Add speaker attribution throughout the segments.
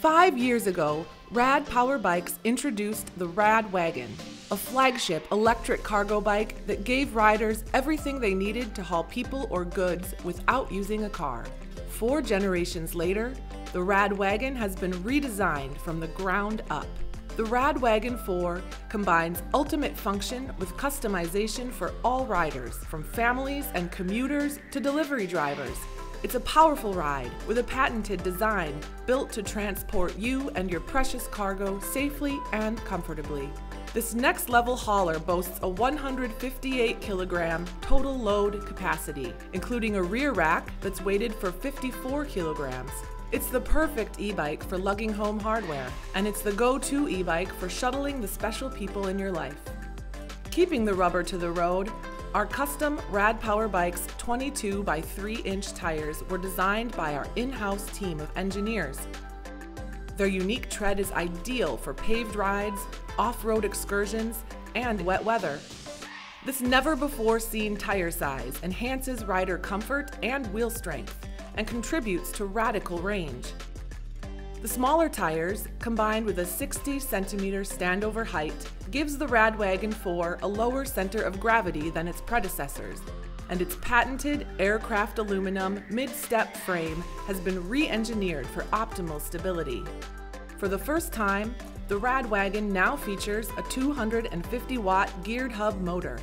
Speaker 1: Five years ago, Rad Power Bikes introduced the Rad Wagon, a flagship electric cargo bike that gave riders everything they needed to haul people or goods without using a car. Four generations later, the Rad Wagon has been redesigned from the ground up. The Rad Wagon 4 combines ultimate function with customization for all riders, from families and commuters to delivery drivers. It's a powerful ride with a patented design built to transport you and your precious cargo safely and comfortably. This next level hauler boasts a 158 kilogram total load capacity, including a rear rack that's weighted for 54 kilograms. It's the perfect e-bike for lugging home hardware, and it's the go-to e-bike for shuttling the special people in your life. Keeping the rubber to the road, our custom Rad Power Bikes 22 by 3 inch tires were designed by our in-house team of engineers their unique tread is ideal for paved rides, off-road excursions, and wet weather. This never before seen tire size enhances rider comfort and wheel strength and contributes to radical range. The smaller tires, combined with a 60 centimeter standover height, gives the Radwagon 4 a lower center of gravity than its predecessors and its patented aircraft aluminum mid-step frame has been re-engineered for optimal stability. For the first time, the Radwagon now features a 250 watt geared hub motor.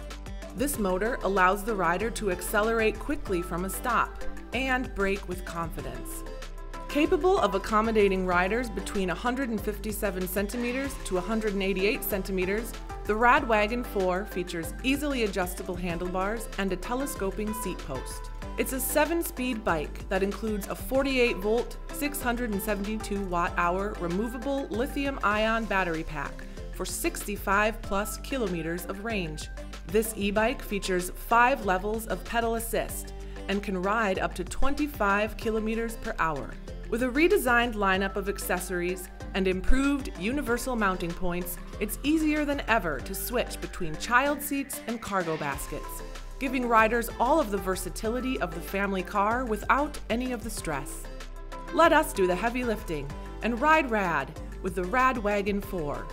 Speaker 1: This motor allows the rider to accelerate quickly from a stop and brake with confidence. Capable of accommodating riders between 157 centimeters to 188 centimeters, the Radwagon 4 features easily adjustable handlebars and a telescoping seat post. It's a 7-speed bike that includes a 48-volt, 672 watt-hour removable lithium-ion battery pack for 65 plus kilometers of range. This e-bike features 5 levels of pedal assist and can ride up to 25 kilometers per hour. With a redesigned lineup of accessories and improved universal mounting points, it's easier than ever to switch between child seats and cargo baskets, giving riders all of the versatility of the family car without any of the stress. Let us do the heavy lifting and ride rad with the Rad Wagon 4.